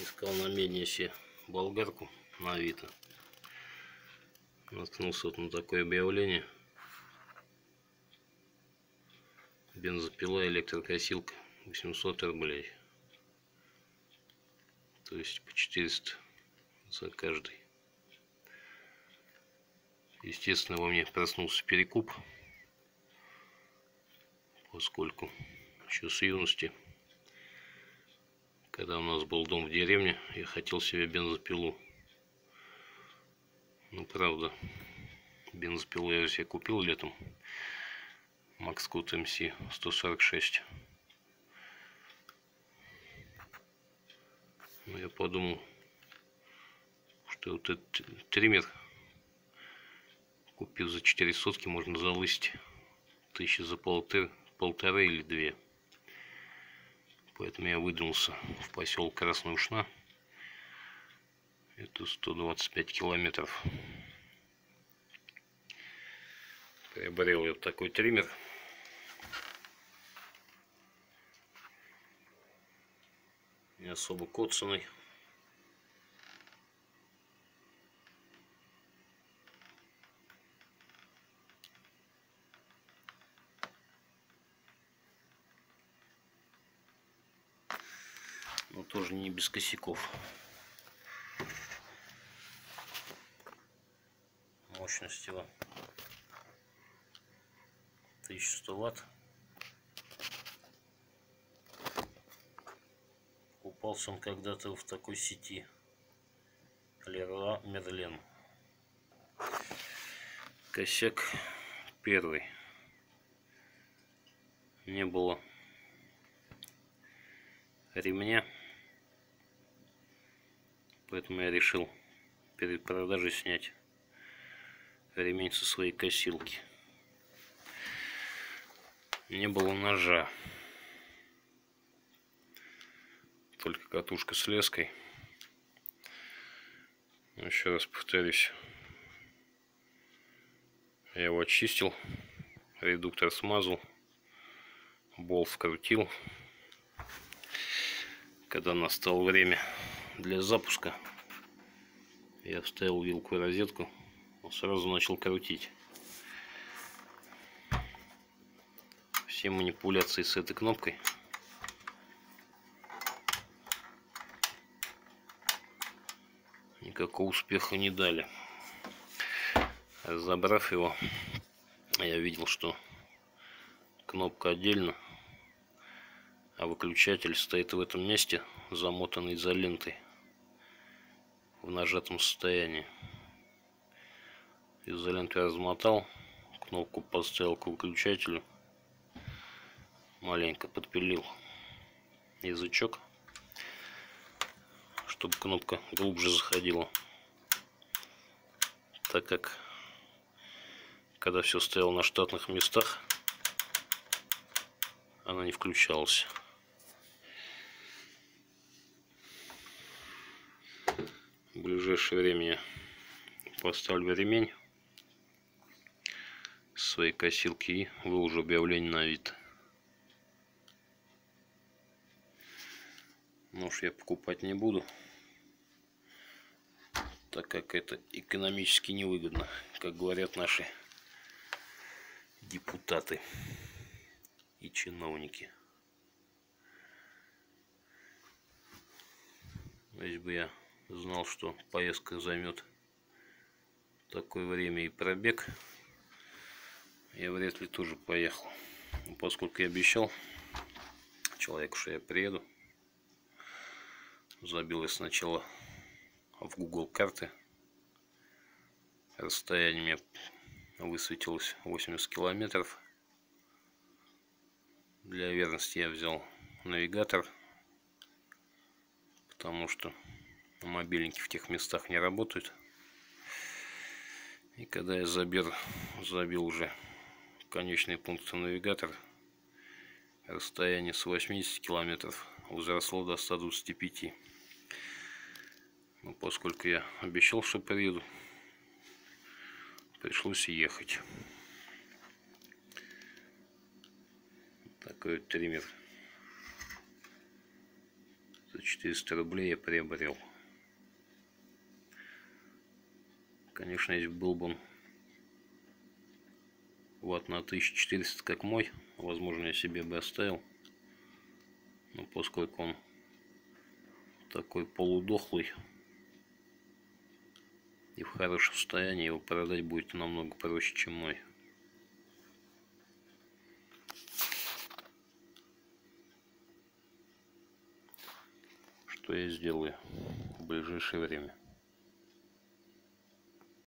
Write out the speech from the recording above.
искал на Меднесе болгарку на Авито. Наткнулся вот на такое объявление. Бензопила, электрокосилка, 800 рублей. То есть по 400 за каждый. Естественно, во мне проснулся перекуп, поскольку еще с юности когда у нас был дом в деревне, я хотел себе бензопилу. Ну, правда, бензопилу я себе купил летом. Макскут МС 146. Но я подумал, что вот этот триммер, купив за 4 сотки, можно залысить тысячи за полторы, полторы или две. Поэтому я выдвинулся в поселок Красная Ушна. Это 125 километров. Приобрел я вот такой триммер. Не особо коцанный. Тоже не без косяков. Мощность его 1100 ватт. Упался он когда-то в такой сети Леруа Мерлен. Косяк первый. Не было ремня Поэтому я решил перед продажей снять ремень со своей косилки. Не было ножа. Только катушка с леской. Еще раз повторюсь. Я его очистил. Редуктор смазал. Болт вкрутил. Когда настало время для запуска я вставил вилку в розетку он сразу начал крутить. Все манипуляции с этой кнопкой. Никакого успеха не дали. Разобрав его я видел что кнопка отдельно а выключатель стоит в этом месте замотанный изолентой в нажатом состоянии. Изоленту я размотал, кнопку поставил к выключателю, маленько подпилил язычок, чтобы кнопка глубже заходила, так как когда все стояло на штатных местах, она не включалась. В ближайшее время поставлю ремень своей косилки и выложу объявление на вид. Нож я покупать не буду, так как это экономически невыгодно, как говорят наши депутаты и чиновники. Здесь бы я знал, что поездка займет такое время и пробег, я вряд ли тоже поехал. Но поскольку я обещал человеку, что я приеду, забил я сначала в Google карты. Расстояние мне высветилось 80 километров. Для верности я взял навигатор, потому что мобильники в тех местах не работают. И когда я забил, забил уже конечный пункт навигатор, расстояние с 80 километров возросло до 125. Но поскольку я обещал, что приеду, пришлось ехать. Такой вот триммер за 400 рублей я приобрел. Конечно, если был бы он ватт на 1400, как мой, возможно, я себе бы оставил. Но поскольку он такой полудохлый и в хорошем состоянии, его продать будет намного проще, чем мой. Что я сделаю в ближайшее время.